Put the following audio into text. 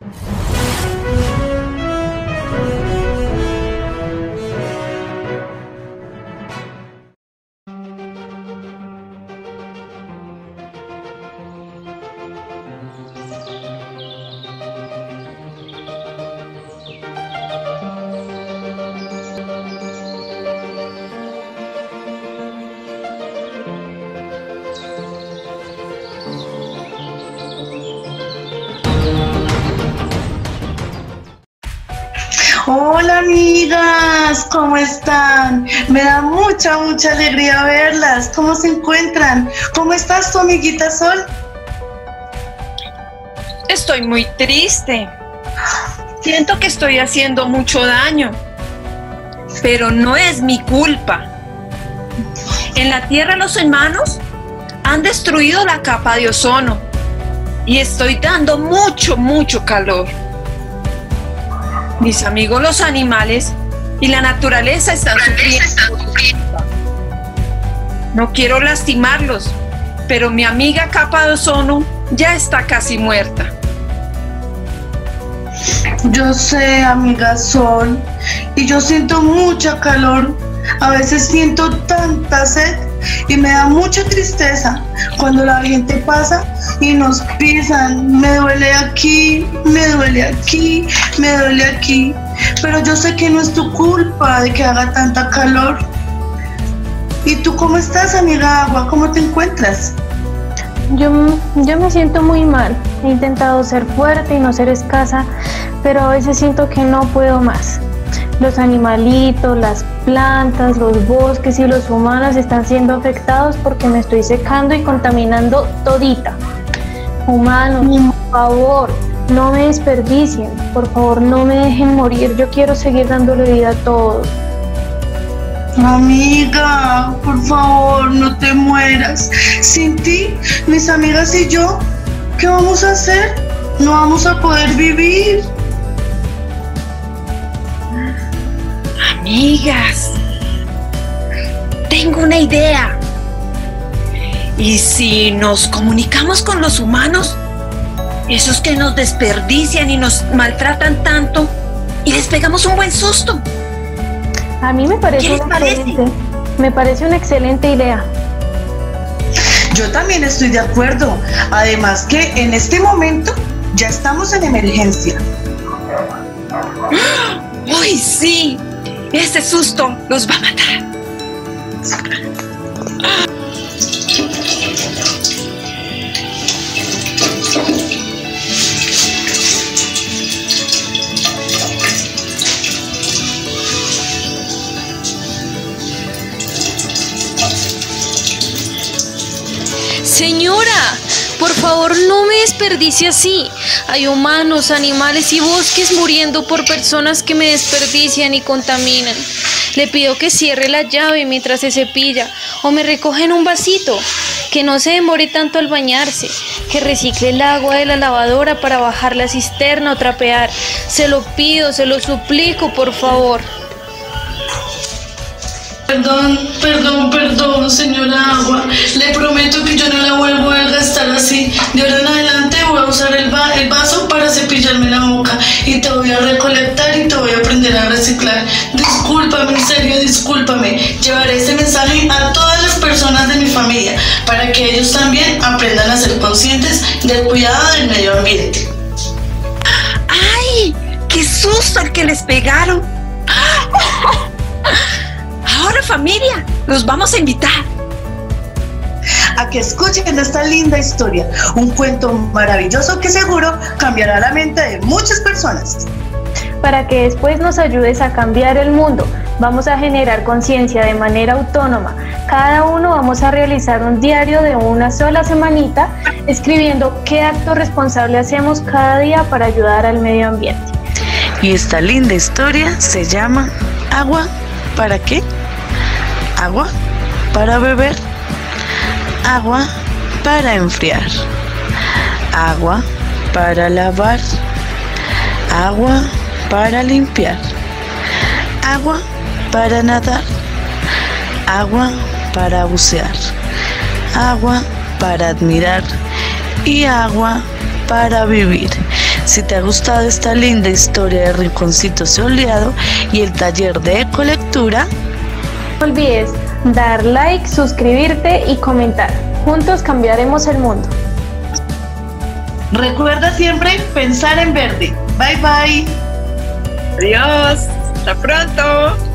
you Hola amigas, ¿cómo están? Me da mucha, mucha alegría verlas. ¿Cómo se encuentran? ¿Cómo estás tu amiguita Sol? Estoy muy triste. Siento que estoy haciendo mucho daño, pero no es mi culpa. En la Tierra los humanos han destruido la capa de ozono y estoy dando mucho, mucho calor. Mis amigos los animales y la naturaleza están sufriendo. No quiero lastimarlos, pero mi amiga capa de ozono ya está casi muerta. Yo sé, amiga Sol, y yo siento mucha calor. A veces siento tanta sed y me da mucha tristeza cuando la gente pasa y nos pisan. Me duele aquí, me duele aquí, me duele aquí. Pero yo sé que no es tu culpa de que haga tanta calor. ¿Y tú cómo estás, amiga Agua? ¿Cómo te encuentras? Yo, yo me siento muy mal. He intentado ser fuerte y no ser escasa, pero a veces siento que no puedo más. Los animalitos, las plantas, los bosques y los humanos están siendo afectados porque me estoy secando y contaminando todita. Humanos, por favor, no me desperdicien, por favor, no me dejen morir. Yo quiero seguir dándole vida a todos. Amiga, por favor, no te mueras. Sin ti, mis amigas y yo, ¿qué vamos a hacer? No vamos a poder vivir. Amigas, tengo una idea. ¿Y si nos comunicamos con los humanos? Esos que nos desperdician y nos maltratan tanto y les pegamos un buen susto. A mí me parece, ¿Qué les una parece? excelente- me parece una excelente idea. Yo también estoy de acuerdo. Además que en este momento ya estamos en emergencia. ¡Uy, sí! Ese susto los va a matar. Señora, por favor no me desperdicie así. Hay humanos, animales y bosques muriendo por personas que me desperdician y contaminan. Le pido que cierre la llave mientras se cepilla o me recoge en un vasito. Que no se demore tanto al bañarse. Que recicle el agua de la lavadora para bajar la cisterna o trapear. Se lo pido, se lo suplico, por favor. Perdón, perdón, perdón, señora Agua. Le prometo que yo no la vuelvo mensaje a todas las personas de mi familia para que ellos también aprendan a ser conscientes del cuidado del medio ambiente. ¡Ay! ¡Qué susto el que les pegaron! Ahora familia, los vamos a invitar. A que escuchen esta linda historia, un cuento maravilloso que seguro cambiará la mente de muchas personas. Para que después nos ayudes a cambiar el mundo, vamos a generar conciencia de manera autónoma. Cada uno vamos a realizar un diario de una sola semanita escribiendo qué acto responsable hacemos cada día para ayudar al medio ambiente. Y esta linda historia se llama Agua para qué? Agua para beber. Agua para enfriar. Agua para lavar. Agua para limpiar. Agua para nadar. Agua para bucear. Agua para admirar. Y agua para vivir. Si te ha gustado esta linda historia de Rinconcito Soleado y el taller de ecolectura, No olvides dar like, suscribirte y comentar. Juntos cambiaremos el mundo. Recuerda siempre pensar en verde. Bye bye. Adiós. Hasta pronto.